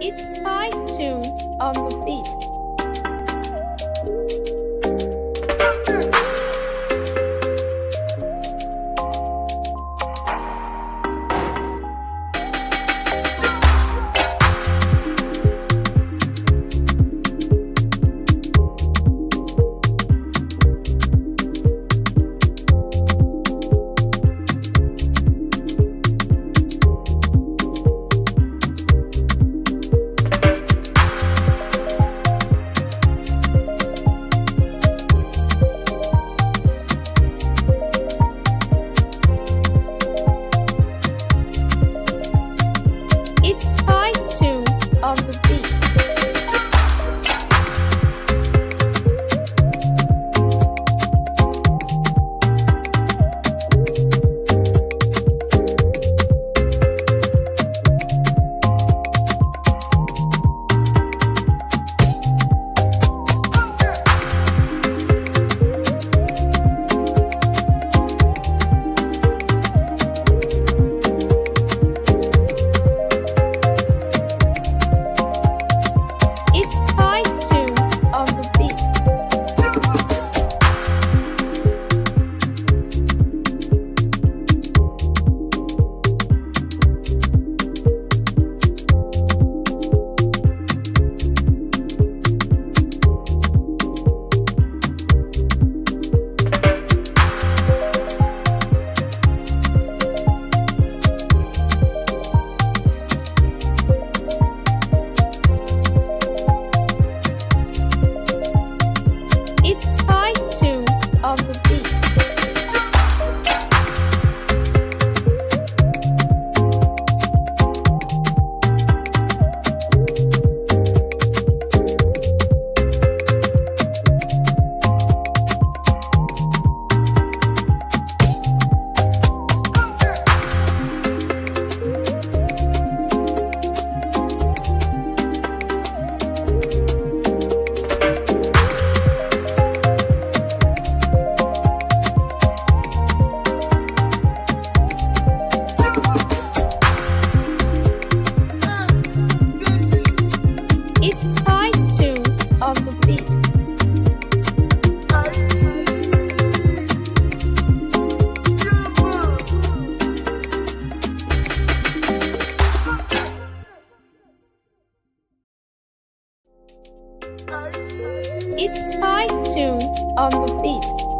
It's five tunes on the beat. It's iTunes on the beat.